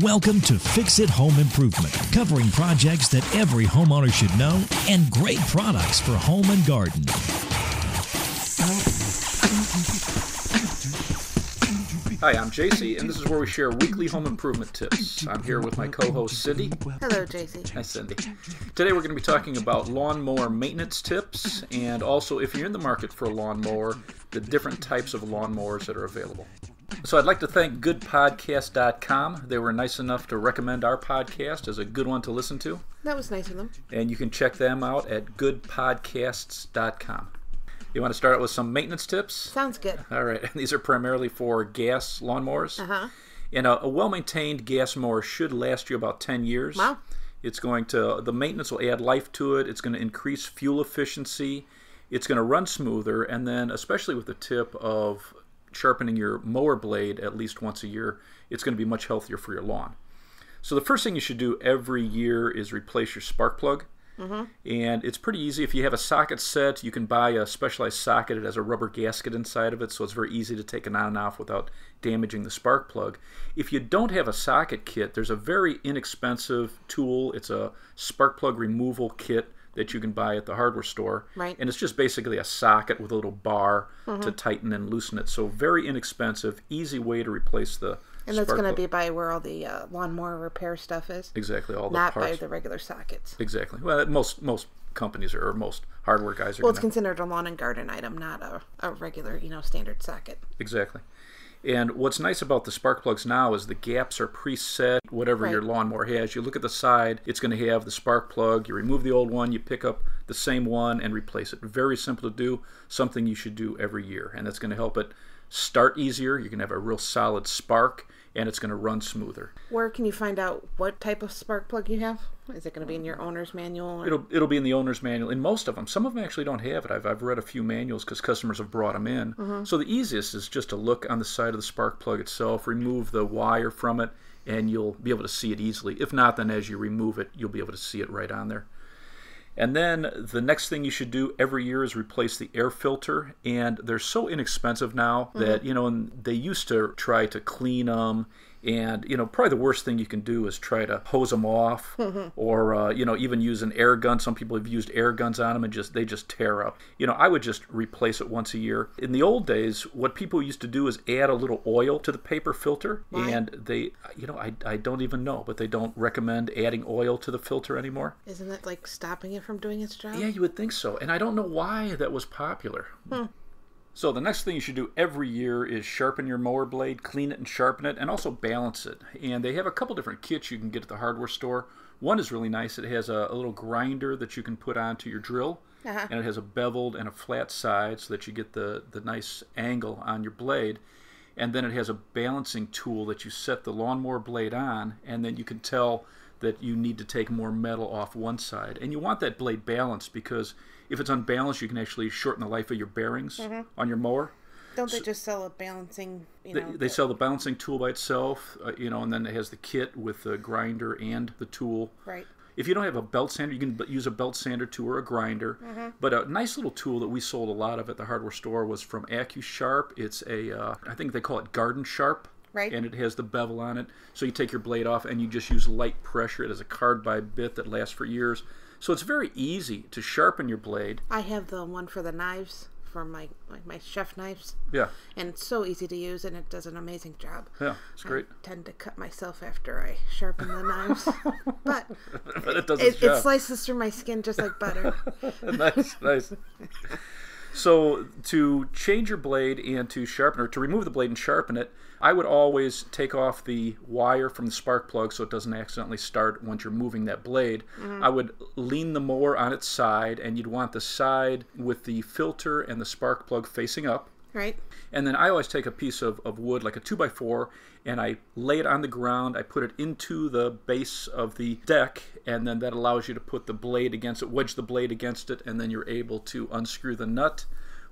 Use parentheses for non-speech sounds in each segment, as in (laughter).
Welcome to Fix It Home Improvement, covering projects that every homeowner should know and great products for home and garden. Hi, I'm JC, and this is where we share weekly home improvement tips. I'm here with my co host, Cindy. Hello, JC. Hi, Cindy. Today we're going to be talking about lawnmower maintenance tips and also, if you're in the market for a lawnmower, the different types of lawnmowers that are available. So I'd like to thank goodpodcast.com. They were nice enough to recommend our podcast as a good one to listen to. That was nice of them. And you can check them out at goodpodcasts.com. You want to start out with some maintenance tips? Sounds good. All right. And (laughs) these are primarily for gas lawnmowers. Uh huh. And a, a well maintained gas mower should last you about 10 years. Wow. It's going to, the maintenance will add life to it. It's going to increase fuel efficiency. It's going to run smoother. And then, especially with the tip of sharpening your mower blade at least once a year, it's going to be much healthier for your lawn. So, the first thing you should do every year is replace your spark plug. Mm-hmm. And it's pretty easy. If you have a socket set, you can buy a specialized socket. It has a rubber gasket inside of it, so it's very easy to take it on and off without damaging the spark plug. If you don't have a socket kit, there's a very inexpensive tool. It's a spark plug removal kit that you can buy at the hardware store. Right. And it's just basically a socket with a little bar to tighten and loosen it. So very inexpensive, easy way to replace the And that's going to be by where all the uh, lawnmower repair stuff is, exactly all the not parts. by the regular sockets. Exactly. Well, most most companies are, or most hardware guys are. Well, it's gonna, considered a lawn and garden item, not a, a regular, you know, standard socket. exactly. And what's nice about the spark plugs now is the gaps are preset. Whatever your lawnmower has, you look at the side, it's going to have the spark plug. You remove the old one, you pick up the same one and replace it. Very simple to do. Something you should do every year, and that's going to help it start easier. You can have a real solid spark, and it's going to run smoother. Where can you find out what type of spark plug you have? Is it going to be in your owner's manual? It'll it'll be in the owner's manual. In most of them, some of them actually don't have it. I've I've read a few manuals because customers have brought them in. Mm-hmm. So the easiest is just to look on the side of the spark plug itself, remove the wire from it, and you'll be able to see it easily. If not, then as you remove it, you'll be able to see it right on there. And then the next thing you should do every year is replace the air filter. And they're so inexpensive now mm-hmm. that, you know, and they used to try to clean them. And, you know, probably the worst thing you can do is try to hose them off (laughs) or, uh, you know, even use an air gun. Some people have used air guns on them and just, they just tear up. You know, I would just replace it once a year. In the old days, what people used to do is add a little oil to the paper filter. Why? And they, you know, I, I don't even know, but they don't recommend adding oil to the filter anymore. Isn't that like stopping it from doing its job? Yeah, you would think so. And I don't know why that was popular. So the next thing you should do every year is sharpen your mower blade, clean it and sharpen it, and also balance it. And they have a couple different kits you can get at the hardware store. One is really nice. It has a, a little grinder that you can put onto your drill. Uh-huh. And it has a beveled and a flat side so that you get the, the nice angle on your blade. And then it has a balancing tool that you set the lawnmower blade on, and then you can tell that you need to take more metal off one side. And you want that blade balanced because if it's unbalanced, you can actually shorten the life of your bearings on your mower. Don't they just sell a balancing, you They, know? they the- sell the balancing tool by itself, uh, you know, and then it has the kit with the grinder and the tool. Right. If you don't have a belt sander, you can b- use a belt sander too or a grinder. But a nice little tool that we sold a lot of at the hardware store was from AccuSharp. It's a, uh, I think they call it Garden Sharp. Right. And it has the bevel on it. So you take your blade off and you just use light pressure. It has a carbide bit that lasts for years. So it's very easy to sharpen your blade. I have the one for the knives, for my like my chef knives, Yeah, and it's so easy to use, and it does an amazing job. yeah, it's great. I tend to cut myself after I sharpen the knives, (laughs) but But it it, it slices through my skin just like butter. (laughs) nice, nice. (laughs) So to change your blade and to sharpen or to remove the blade and sharpen it, I would always take off the wire from the spark plug so it doesn't accidentally start once you're moving that blade. Mm-hmm. I would lean the mower on its side and you'd want the side with the filter and the spark plug facing up. right? And then I always take a piece of, of wood, like a 2x4, and I lay it on the ground. I put it into the base of the deck, and then that allows you to put the blade against it, wedge the blade against it, and then you're able to unscrew the nut.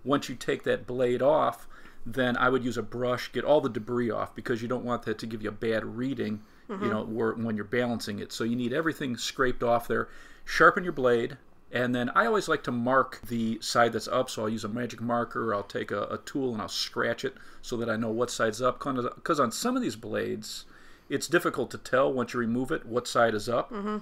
Once you take that blade off, then I would use a brush, get all the debris off because you don't want that to give you a bad reading, you know, mm-hmm. where, when you're balancing it. So you need everything scraped off there. Sharpen your blade, and then I always like to mark the side that's up, so I'll use a magic marker. I'll take a, a tool and I'll scratch it so that I know what side's up. Because on some of these blades, it's difficult to tell once you remove it what side is up. Mm-hmm.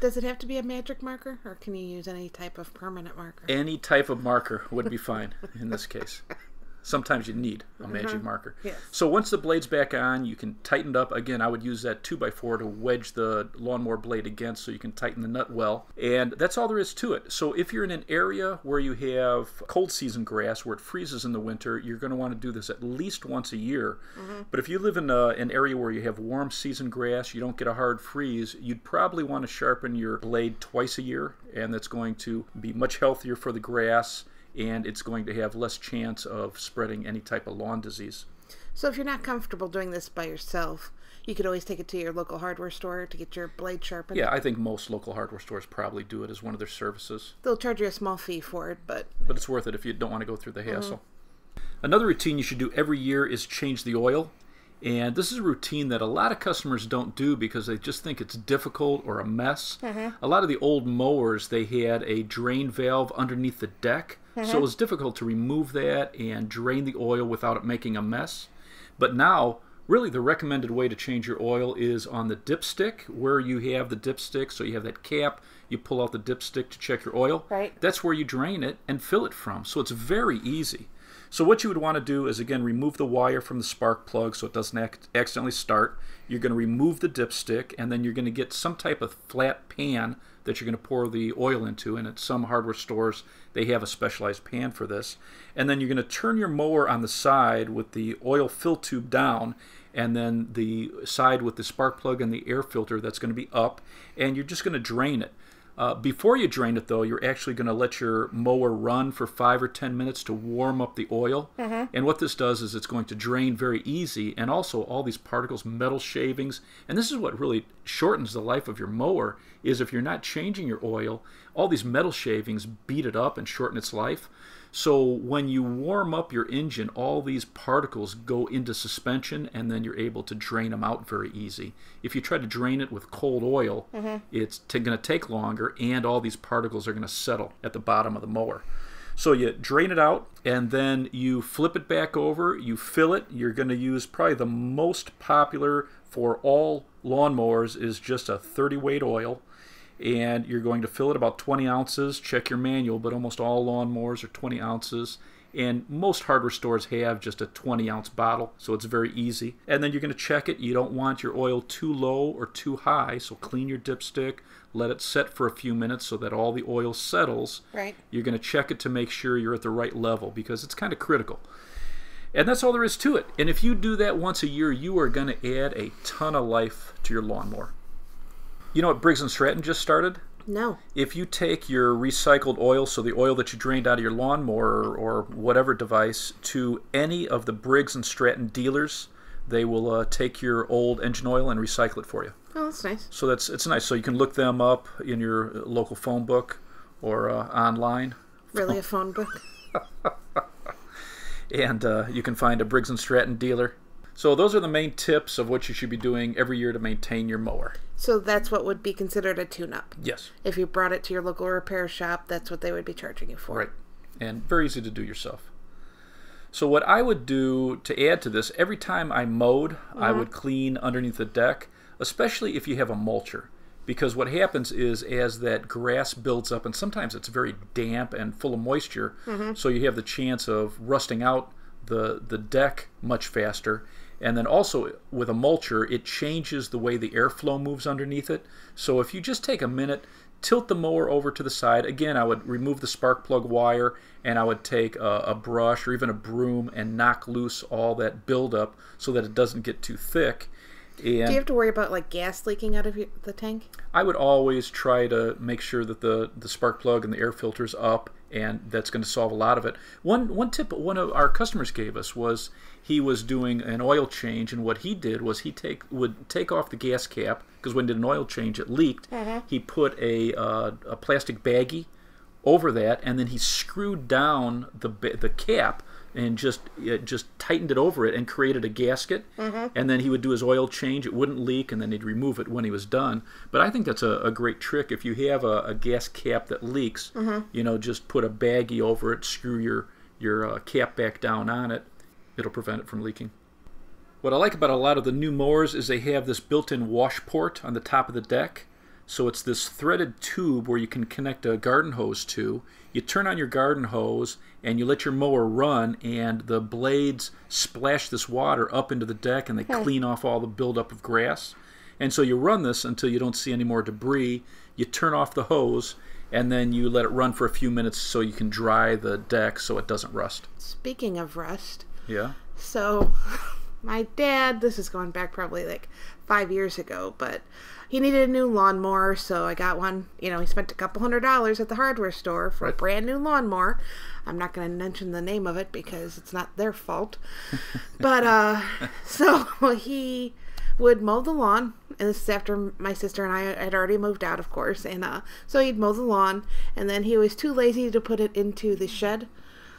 Does it have to be a magic marker, or can you use any type of permanent marker? Any type of marker would be fine in this case. (laughs) Sometimes you need a mm-hmm. magic marker. Yes. So once the blade's back on, you can tighten it up. Again, I would use that 2x4 to wedge the lawnmower blade against so you can tighten the nut well. And that's all there is to it. So if you're in an area where you have cold season grass where it freezes in the winter, you're going to want to do this at least once a year. Mm-hmm. But if you live in a, an area where you have warm season grass, you don't get a hard freeze, you'd probably want to sharpen your blade twice a year. And that's going to be much healthier for the grass and it's going to have less chance of spreading any type of lawn disease. So if you're not comfortable doing this by yourself, you could always take it to your local hardware store to get your blade sharpened. Yeah, I think most local hardware stores probably do it as one of their services, They'll charge you a small fee for it, but but it's worth it if you don't want to go through the hassle. Mm-hmm. Another routine you should do every year is change the oil. And this is a routine that a lot of customers don't do because they just think it's difficult or a mess. Mm-hmm. A lot of the old mowers, they had a drain valve underneath the deck, so it uh-huh. was difficult to remove that and drain the oil without it making a mess. But now, really, the recommended way to change your oil is on the dipstick, where you have the dipstick. So you have that cap, you pull out the dipstick to check your oil. Right. That's where you drain it and fill it from. So it's very easy. So what you would want to do is again remove the wire from the spark plug so it doesn't ac- accidentally start. You're going to remove the dipstick and then you're going to get some type of flat pan that you're going to pour the oil into. And at some hardware stores they have a specialized pan for this. And then you're going to turn your mower on the side with the oil fill tube down and then the side with the spark plug and the air filter that's going to be up and you're just going to drain it. Uh, before you drain it, though, you're actually going to let your mower run for five or ten minutes to warm up the oil. And what this does is it's going to drain very easy, and also all these particles, metal shavings, and this is what really shortens the life of your mower. Is if you're not changing your oil, all these metal shavings beat it up and shorten its life. So when you warm up your engine, all these particles go into suspension and then you're able to drain them out very easy. If you try to drain it with cold oil, mm-hmm. it's t- going to take longer and all these particles are going to settle at the bottom of the mower. So you drain it out and then you flip it back over, you fill it. You're going to use probably the most popular for all lawnmowers is just a 30 weight oil and you're going to fill it about 20 ounces. Check your manual, but almost all lawnmowers are 20 ounces. And most hardware stores have just a 20 ounce bottle, so it's very easy. And then you're going to check it. You don't want your oil too low or too high, so clean your dipstick, let it set for a few minutes so that all the oil settles. Right. You're going to check it to make sure you're at the right level because it's kind of critical. And that's all there is to it. And if you do that once a year, you are going to add a ton of life to your lawnmower. You know what Briggs and Stratton just started? no. If you take your recycled oil, so the oil that you drained out of your lawnmower or whatever device, to any of the Briggs and Stratton dealers, they will uh, take your old engine oil and recycle it for you. Oh, that's nice. So that's it's nice. So you can look them up in your local phone book or uh, online, Really, (laughs) a phone book? and uh, you can find a Briggs and Stratton dealer. So those are the main tips of what you should be doing every year to maintain your mower. So that's what would be considered a tune-up. Yes, If you brought it to your local repair shop, that's what they would be charging you for. right, and very easy to do yourself. So what I would do to add to this, every time I mowed, I uh-huh. would clean underneath the deck, especially if you have a mulcher. Because what happens is as that grass builds up, and sometimes it's very damp and full of moisture, mm-hmm. so you have the chance of rusting out the, the deck much faster. And then also with a mulcher, it changes the way the airflow moves underneath it. So if you just take a minute, tilt the mower over to the side. Again, I would remove the spark plug wire and I would take a, a brush or even a broom and knock loose all that buildup so that it doesn't get too thick. And Do you have to worry about like gas leaking out of your, the tank? I would always try to make sure that the, the spark plug and the air filter's up, and that's going to solve a lot of it. One one tip one of our customers gave us was he was doing an oil change, and what he did was he take would take off the gas cap because when he did an oil change it leaked. He put a uh, a plastic baggie over that, and then he screwed down the the cap and just it just tightened it over it and created a gasket. And then he would do his oil change; it wouldn't leak, and then he'd remove it when he was done. But I think that's a, a great trick. If you have a, a gas cap that leaks, you know, just put a baggie over it, screw your your uh, cap back down on it. It'll prevent it from leaking. What I like about a lot of the new mowers is they have this built-in wash port on the top of the deck. So it's this threaded tube where you can connect a garden hose to. You turn on your garden hose and you let your mower run, and the blades splash this water up into the deck and they clean off all the buildup of grass. And so you run this until you don't see any more debris. You turn off the hose and then you let it run for a few minutes so you can dry the deck so it doesn't rust. Speaking of rust, Yeah. so (laughs) my dad, this is going back probably like five years ago, but he needed a new lawnmower, so I got one. You know, he spent a couple hundred dollars at the hardware store for a brand new lawnmower. I'm not going to mention the name of it because it's not their fault. (laughs) but uh, so (laughs) he would mow the lawn, and this is after my sister and I had already moved out, of course. And uh, so he'd mow the lawn, and then he was too lazy to put it into the shed.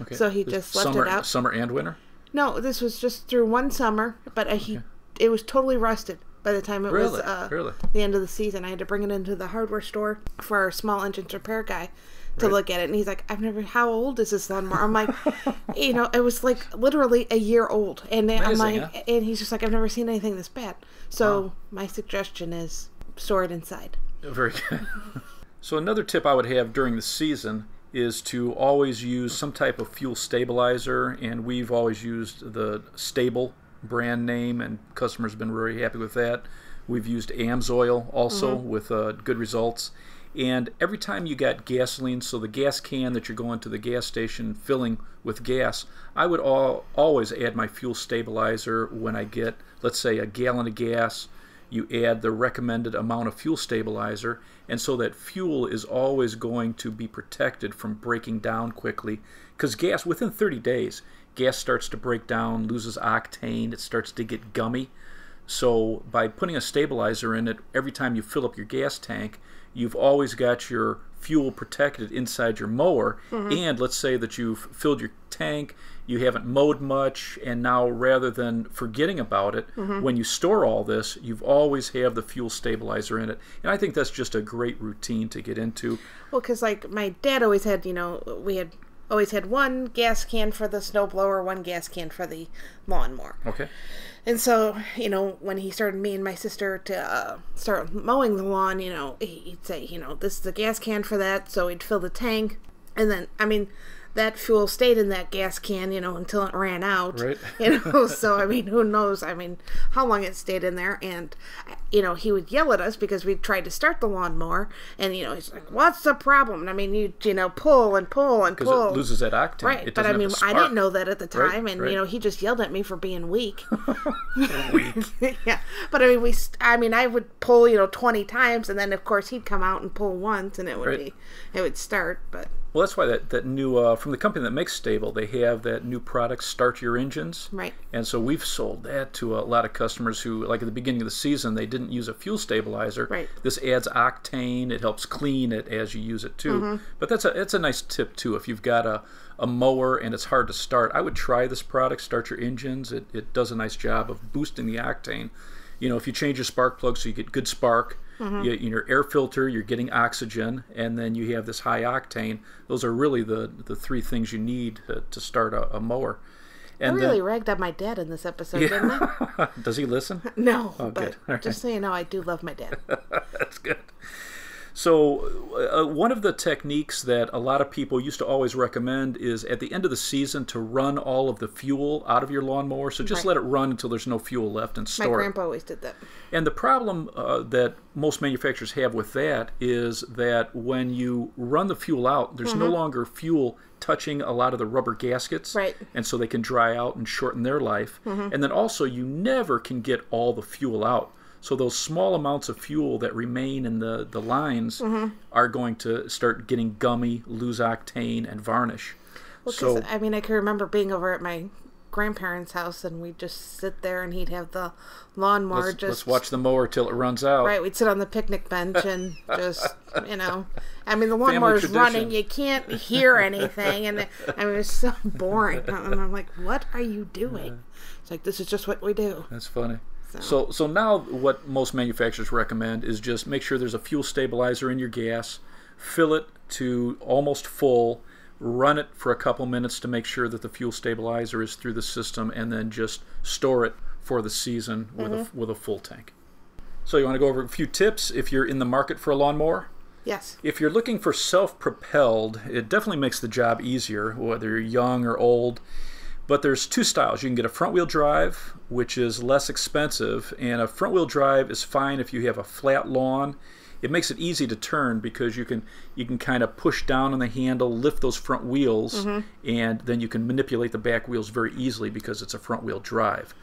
Okay. So he just left summer, it out. Summer and winter. No, this was just through one summer, but uh, he it was totally rusted by the time it was uh, Really? the end of the season. I had to bring it into the hardware store for our small engine repair guy to Right. look at it, and he's like, "I've never. How old is this lawnmower?" I'm like, (laughs) you know, it was like literally a year old, and I'm like, huh? and he's just like, "I've never seen anything this bad." So my suggestion is store it inside. Very good. (laughs) so another tip I would have during the season is to always use some type of fuel stabilizer, and we've always used the STA-BIL brand name, and customers have been very happy with that. We've used Amsoil also with uh, good results. And every time you got gasoline, so the gas can that you're going to the gas station filling with gas, I would all, always add my fuel stabilizer when I get, let's say, a gallon of gas you add the recommended amount of fuel stabilizer, and so that fuel is always going to be protected from breaking down quickly. Because gas, within 30 days, gas starts to break down, loses octane, it starts to get gummy. So by putting a stabilizer in it every time you fill up your gas tank, you've always got your fuel protected inside your mower. Mm-hmm. And let's say that you've filled your tank, you haven't mowed much, and now rather than forgetting about it, mm-hmm. when you store all this, you've always have the fuel stabilizer in it. And I think that's just a great routine to get into. Well, because like my dad always had, you know, we had always had one gas can for the snowblower, one gas can for the lawnmower. Okay. And so, you know, when he started me and my sister to uh, start mowing the lawn, you know, he- he'd say, you know, this is a gas can for that. So he'd fill the tank. And then, I mean, that fuel stayed in that gas can, you know, until it ran out. Right. (laughs) You know, so, I mean, who knows? I mean, how long it stayed in there. And, you know, he would yell at us because we tried to start the lawnmower. And, you know, he's like, what's the problem? And I mean, you, you know, pull and pull and Because pull. it loses that octane. Right, but I mean, I didn't know that at the Right, time, and right. you know, he just yelled at me for being weak. (laughs) Weak. (laughs) yeah, but I mean, we, I mean, I would pull, you know, twenty times, and then of course he'd come out and pull once, and it would Right. be, it would start. But Well, that's why that, that new, uh, from the company that makes STA-BIL, they have that new product, Start Your Engines. right, And so we've sold that to a lot of customers who, like at the beginning of the season, they didn't use a fuel stabilizer. Right. This adds octane. It helps clean it as you use it too. But that's a it's a nice tip too. If you've got a, a mower and it's hard to start, I would try this product. Start your engines. It, it does a nice job of boosting the octane. You know, if you change your spark plug so you get good spark, Mm-hmm. you, in your air filter you're getting oxygen, and then you have this high octane. Those are really the the three things you need to, to start a, a mower. I uh, really then, ragged on my dad in this episode, didn't I? (laughs) does he listen? (laughs) No, Oh, but right. just so you know, I do love my dad. (laughs) That's good. So, uh, one of the techniques that a lot of people used to always recommend is at the end of the season to run all of the fuel out of your lawnmower. So, just Right. let it run until there's no fuel left and My store it. grandpa always did that. And the problem uh, that most manufacturers have with that is that when you run the fuel out, there's no longer fuel touching a lot of the rubber gaskets. Right. And so they can dry out and shorten their life. And then also, you never can get all the fuel out. So those small amounts of fuel that remain in the, the lines mm-hmm. are going to start getting gummy, lose octane, and varnish. Well, so I mean, I can remember being over at my grandparents' house, and we'd just sit there, and he'd have the lawnmower let's, just let's watch the mower till it runs out. Right, we'd sit on the picnic bench and (laughs) just, you know, I mean, the lawnmower's running, you can't hear anything, and I mean, it was so boring. And I'm like, what are you doing? It's like, this is just what we do. That's funny. So, so now what most manufacturers recommend is just make sure there's a fuel stabilizer in your gas, fill it to almost full, run it for a couple minutes to make sure that the fuel stabilizer is through the system, and then just store it for the season with a mm-hmm. with a full tank. So you want to go over a few tips if you're in the market for a lawnmower. Yes. If you're looking for self-propelled, it definitely makes the job easier, whether you're young or old. But there's two styles. You can get a front-wheel drive, which is less expensive, and a front-wheel drive is fine if you have a flat lawn. It makes it easy to turn because you can you can kind of push down on the handle, lift those front wheels, mm-hmm. and then you can manipulate the back wheels very easily because it's a front-wheel drive.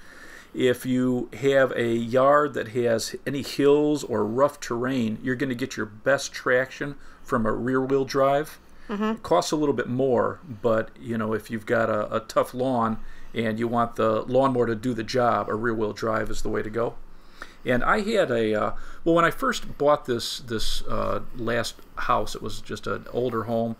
If you have a yard that has any hills or rough terrain, you're going to get your best traction from a rear wheel drive. It costs a little bit more, but you know if you've got a, a tough lawn and you want the lawnmower to do the job, a rear wheel drive is the way to go. And I had a uh, well when I first bought this this uh, last house, it was just an older home,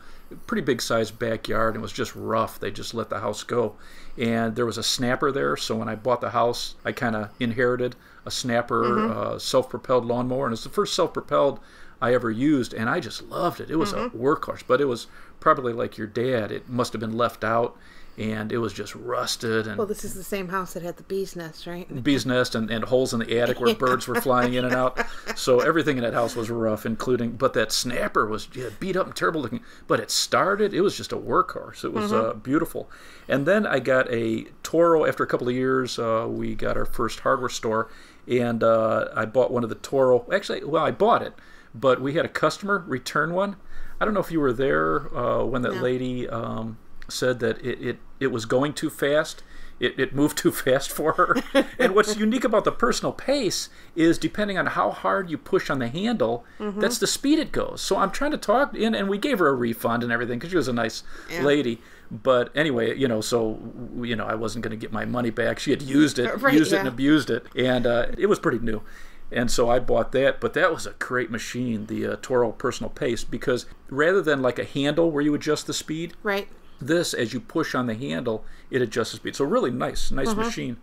pretty big sized backyard, and it was just rough. They just let the house go, and there was a snapper there. So when I bought the house, I kind of inherited a snapper uh, self propelled lawnmower, and it's the first self propelled I ever used, and I just loved it. It was a workhorse, but it was probably like your dad. It must have been left out, and it was just rusted and Well, this is the same house that had the bee's nest, right? (laughs) bee's nest and, and holes in the attic where (laughs) birds were flying in and out. So everything in that house was rough, including. But that snapper was yeah, beat up and terrible looking. But it started. It was just a workhorse. It was uh, beautiful. And then I got a Toro. After a couple of years, uh, we got our first hardware store, and uh, I bought one of the Toro. Actually, well, I bought it, but we had a customer return one. I don't know if you were there uh, when that No. lady um, said that it, it, it was going too fast. It, it moved too fast for her. (laughs) and what's unique about the personal pace is depending on how hard you push on the handle, that's the speed it goes. So I'm trying to talk in, and we gave her a refund and everything because she was a nice Yeah. lady. But anyway, you know, so you know, I wasn't going to get my money back. She had used it, (laughs) Right, used it, and abused it, and uh, it was pretty new. And so I bought that, but that was a great machine, the uh, Toro Personal Pace, because rather than like a handle where you adjust the speed, Right. this as you push on the handle it adjusts the speed. So really nice nice machine.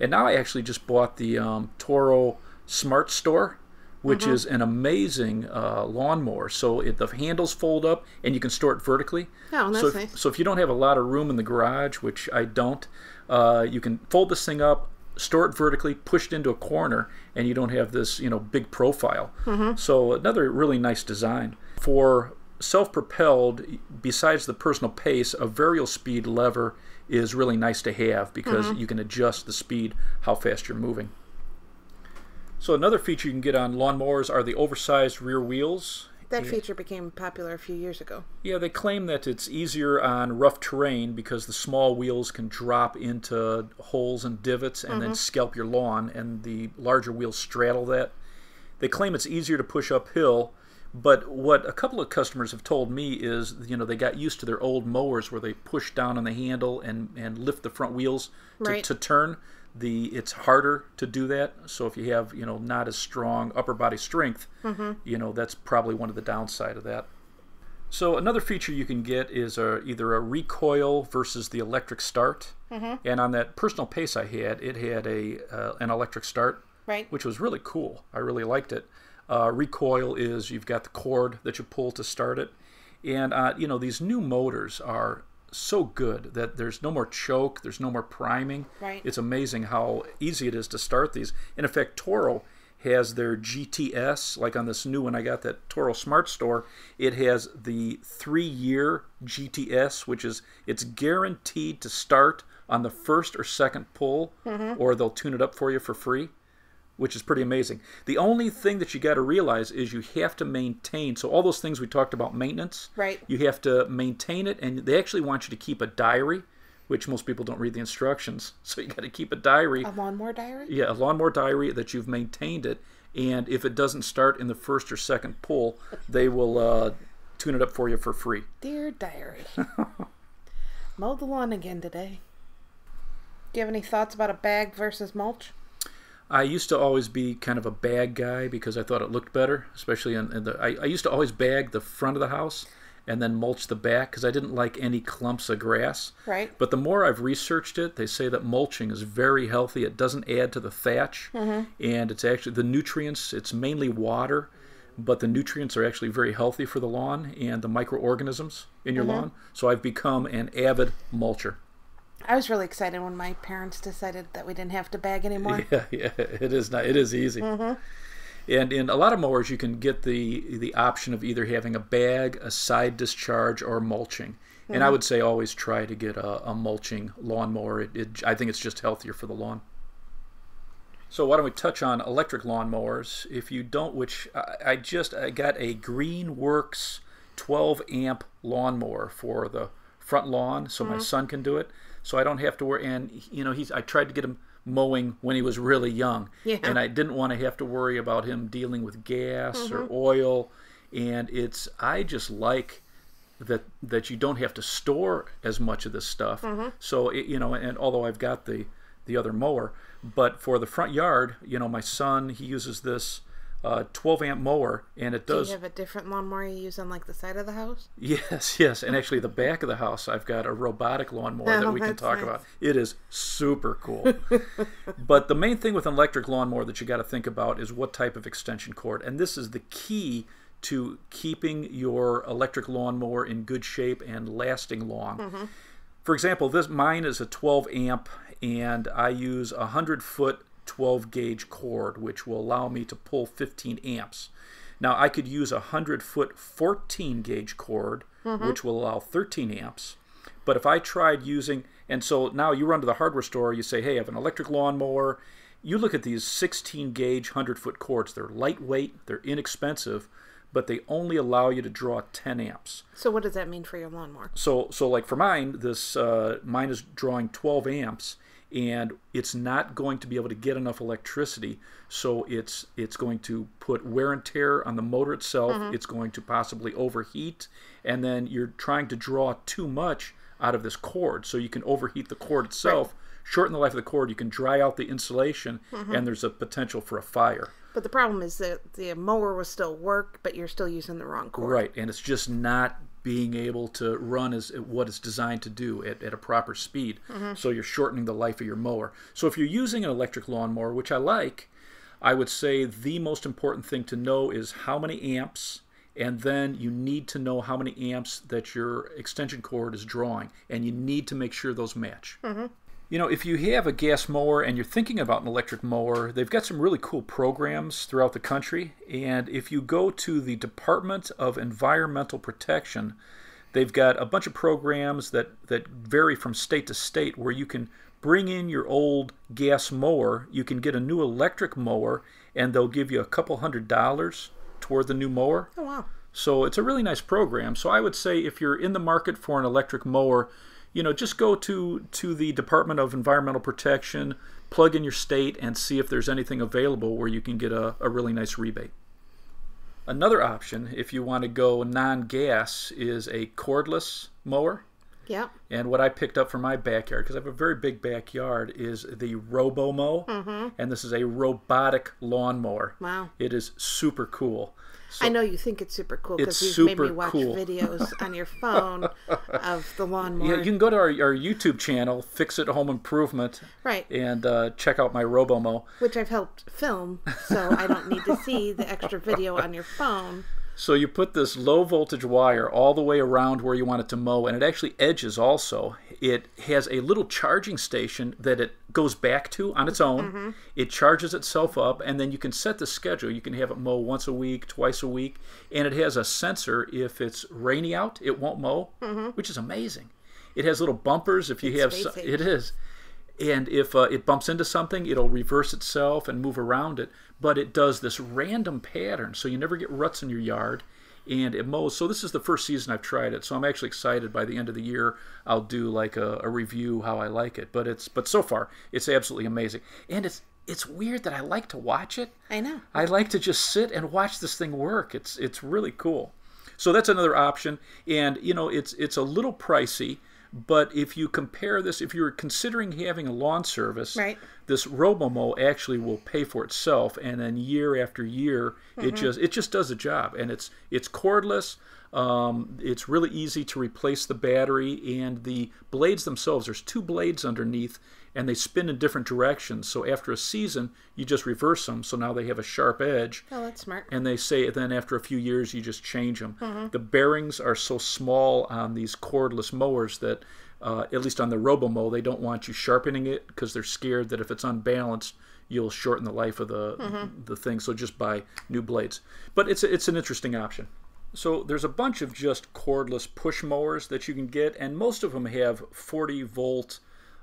And now i actually just bought the um, toro smart store which is an amazing uh, lawnmower. So it, the handles fold up and you can store it vertically. Oh, that's so if, nice. so if you don't have a lot of room in the garage which i don't uh, you can fold this thing up store it vertically push it into a corner and you don't have this you know big profile. Mm-hmm. So another really nice design. For self-propelled besides the personal pace a variable speed lever is really nice to have because mm-hmm. you can adjust the speed how fast you're moving. So another feature you can get on lawnmowers are the oversized rear wheels That feature became popular a few years ago. yeah, they claim that it's easier on rough terrain because the small wheels can drop into holes and divots and then mm-hmm. scalp your lawn, and the larger wheels straddle that. They claim it's easier to push uphill, but what a couple of customers have told me is, you know, they got used to their old mowers where they push down on the handle and, and lift the front wheels to, Right. to turn. The it's harder to do that. So if you have, you know, not as strong upper body strength, you know, that's probably one of the downside of that. So another feature you can get is a, either a recoil versus the electric start. And on that personal pace I had, it had a uh, an electric start, Right. which was really cool. I really liked it. Uh, recoil is you've got the cord that you pull to start it, and uh, you know these new motors are so good that there's no more choke, there's no more priming. Right. It's amazing how easy it is to start these. And in fact, Toro has their GTS, like on this new one I got that Toro SmartStow, it has the three year GTS, which is it's guaranteed to start on the first or second pull, mm-hmm. or they'll tune it up for you for free, which is pretty amazing. The only thing that you got to realize is you have to maintain. So all those things we talked about maintenance, Right. You have to maintain it, and they actually want you to keep a diary, which most people don't read the instructions. (laughs) So you got to keep a diary. A lawnmower diary? Yeah, a lawnmower diary that you've maintained it, and if it doesn't start in the first or second pull, they will uh, tune it up for you for free. Dear diary. (laughs) mow the lawn again today. Do you have any thoughts about a bag versus mulch? I used to always be kind of a bag guy because I thought it looked better, especially in, in the. I, I used to always bag the front of the house and then mulch the back because I didn't like any clumps of grass. Right. But the more I've researched it, they say that mulching is very healthy. It doesn't add to the thatch, mm-hmm. and it's actually the nutrients. It's mainly water, but the nutrients are actually very healthy for the lawn and the microorganisms in your mm-hmm. lawn. So I've become an avid mulcher. I was really excited when my parents decided that we didn't have to bag anymore. (laughs) Yeah, yeah, it is not. It is easy. Mm-hmm. And in a lot of mowers, you can get the the option of either having a bag, a side discharge, or mulching. And I mm-hmm. would say always try to get a, a mulching lawnmower. It, it, I think it's just healthier for the lawn. So why don't we touch on electric lawnmowers? If you don't, which I, I just I got a GreenWorks 12 amp lawnmower for the front lawn, so my mm-hmm. son can do it. So I don't have to worry. And you know, he's I tried to get him mowing when he was really young, Yeah. and I didn't want to have to worry about him dealing with gas or mm-hmm. oil. And it's I just like that that you don't have to store as much of this stuff. Mm-hmm. So it, you know, and although I've got the the other mower, but for the front yard, you know, my son he uses this uh, 12 amp mower, and it Do does. you have a different lawnmower you use on like the side of the house? Yes, (laughs) yes, and actually the back of the house, I've got a robotic lawnmower Oh, that we can talk nice. about. It is super cool. (laughs) but the main thing with an electric lawnmower that you got to think about is what type of extension cord, and this is the key to keeping your electric lawnmower in good shape and lasting long. Mm-hmm. For example, this mine is a 12 amp, and I use a 100 foot 12 gauge cord, which will allow me to pull 15 amps. Now I could use a 100 foot 14 gauge cord, which will allow 13 amps. But if I tried using, and so now you run to the hardware store, you say, hey, I have an electric lawnmower. You look at these 16 gauge 100 foot cords. They're lightweight, they're inexpensive, but they only allow you to draw 10 amps. So what does that mean for your lawnmower? So, so like for mine, this uh, mine is drawing 12 amps, and it's not going to be able to get enough electricity. So it's it's going to put wear and tear on the motor itself. Mm-hmm. It's going to possibly overheat, and then you're trying to draw too much out of this cord. So you can overheat the cord itself, shorten the life of the cord. You can dry out the insulation, mm-hmm. and there's a potential for a fire. But the problem is that the mower will still work, but you're still using the wrong cord. Right, and it's just not being able to run as what it's designed to do at, at a proper speed. Mm-hmm. So you're shortening the life of your mower. So if you're using an electric lawnmower, which I like, I would say the most important thing to know is how many amps, and then you need to know how many amps that your extension cord is drawing, and you need to make sure those match. Mm-hmm. You know, if you have a gas mower and you're thinking about an electric mower, they've got some really cool programs throughout the country. And if you go to the Department of Environmental Protection, they've got a bunch of programs that, that vary from state to state where you can bring in your old gas mower, you can get a new electric mower, and they'll give you a couple hundred dollars toward the new mower. Oh wow. So it's a really nice program. So I would say if you're in the market for an electric mower, you know, just go to to the Department of Environmental Protection, plug in your state, and see if there's anything available where you can get a, a really nice rebate. Another option, if you want to go non-gas, is a cordless mower. Yep. And what I picked up for my backyard, because I have a very big backyard, is the RoboMow, mm-hmm. and this is a robotic lawnmower. Wow. It is super cool. So, I know you think it's super cool because you've made me watch cool. videws (laughs) on your phone of the lawnmower. Yeah, you can go to our, our YouTube channel, Fix It Home Improvement, Right. and uh, check out my RoboMow. Which I've helped film, so I don't need to see the extra video on your phone. So you put this low voltage wire all the way around where you want it to mow, and it actually edges also. It has a little charging station that it goes back to on its own. It charges itself up, and then you can set the schedule. You can have it mow once a week, twice a week, and it has a sensor. If it's rainy out, it won't mow, which is amazing. It has little bumpers if you It's have. so- it is. And if uh, it bumps into something, it'll reverse itself and move around it. But it does this random pattern, so you never get ruts in your yard. And it mows. So this is the first season I've tried it. So I'm actually excited. By the end of the year, I'll do like a, a review how I like it. But it's but so far it's absolutely amazing. And it's it's weird that I like to watch it. I know. I like to just sit and watch this thing work. It's it's really cool. So that's another option, and you know it's it's a little pricey, but if you compare this, if you're considering having a lawn service, Right. This RoboMow actually will pay for itself, and then year after year, it just it just does a job, and it's it's cordless. Um, it's really easy to replace the battery and the blades themselves. There's two blades underneath, and they spin in different directions. So after a season, you just reverse them. So now they have a sharp edge. Oh, that's smart. And they say then after a few years, you just change them. The bearings are so small on these cordless mowers that, uh, at least on the RoboMow, they don't want you sharpening it because they're scared that if it's unbalanced, you'll shorten the life of the the thing. So just buy new blades. But it's it's an interesting option. So there's a bunch of just cordless push mowers that you can get, and most of them have 40 volt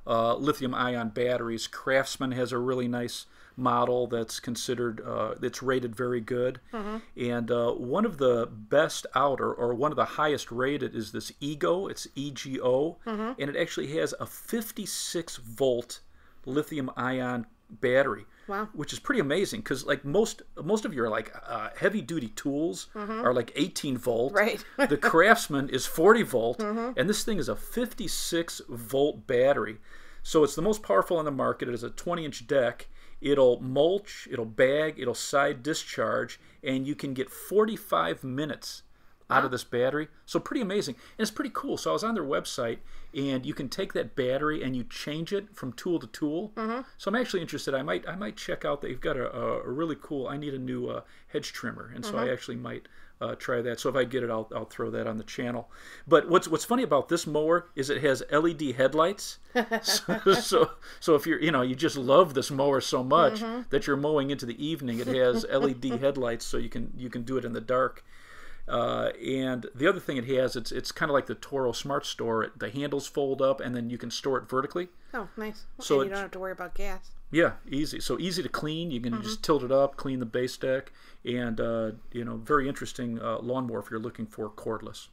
uh, lithium ion batteries. Craftsman has a really nice model that's considered uh, that's rated very good, and uh, one of the best out or, or one of the highest rated is this Ego. It's EGO, and it actually has a 56 volt lithium ion battery Wow. which is pretty amazing because like most most of your like uh, heavy duty tools are like 18 volt. Right. the (laughs) craftsman is 40 volt. And this thing is a 56 volt battery. So it's the most powerful on the market. It is a 20 inch deck it'll mulch it'll bag it'll side discharge and you can get 45 minutes out of this battery. So pretty amazing. And it's pretty cool. So I was on their website and you can take that battery and you change it from tool to tool. So I'm actually interested. I might I might check out they've got a, a, a really cool I need a new uh, hedge trimmer and so I actually might uh, try that. So if I get it I'll, I'll throw that on the channel. But what's what's funny about this mower is it has LED headlights. (laughs) so, so so if you're you know you just love this mower so much that you're mowing into the evening it has LED headlights so you can you can do it in the dark. Uh, and the other thing it has, it's it's kind of like the Toro SmartStow. It, the handles fold up, and then you can store it vertically. Oh, nice. So and you don't have to worry about gas. Yeah, easy. So easy to clean. You can just tilt it up, clean the base deck, and uh, you know, very interesting uh, lawnmower if you're looking for cordless.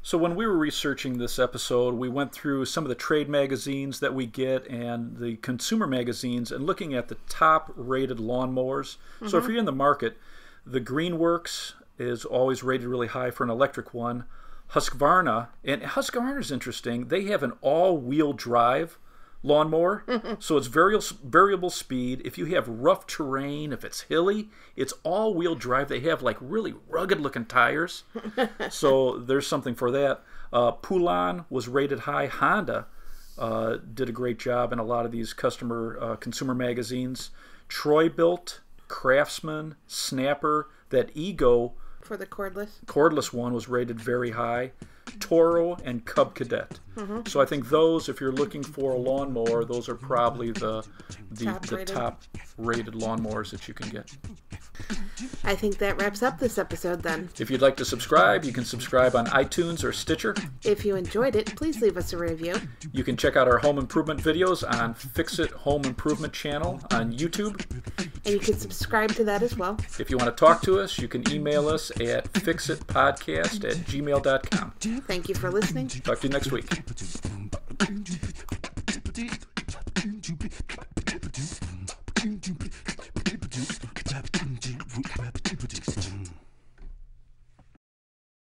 So when we were researching this episode, we went through some of the trade magazines that we get and the consumer magazines, and looking at the top-rated lawnmowers. So if you're in the market, the Greenworks is always rated really high for an electric one. Husqvarna, and Husqvarna is interesting. They have an all-wheel drive lawnmower, (laughs) so it's variable variable speed. If you have rough terrain, if it's hilly, it's all-wheel drive. They have like really rugged-looking tires, (laughs) so there's something for that. Uh, Poulan was rated high. Honda uh, did a great job in a lot of these customer uh, consumer magazines. Troy-Bilt, Craftsman, Snapper, that Ego For the cordless. cordless one was rated very high. Toro and Cub Cadet. Mm-hmm. So I think those, if you're looking for a lawnmower, those are probably the the Top the rated. top rated lawnmowers that you can get. I think that wraps up this episode then. If you'd like to subscribe, you can subscribe on iTunes or Stitcher. If you enjoyed it, please leave us a review. You can check out our home improvement videos on Fix It Home Improvement channel on YouTube. And you can subscribe to that as well. If you want to talk to us, you can email us at fixitpodcast at gmail.com. Thank you for listening. Talk to you next week.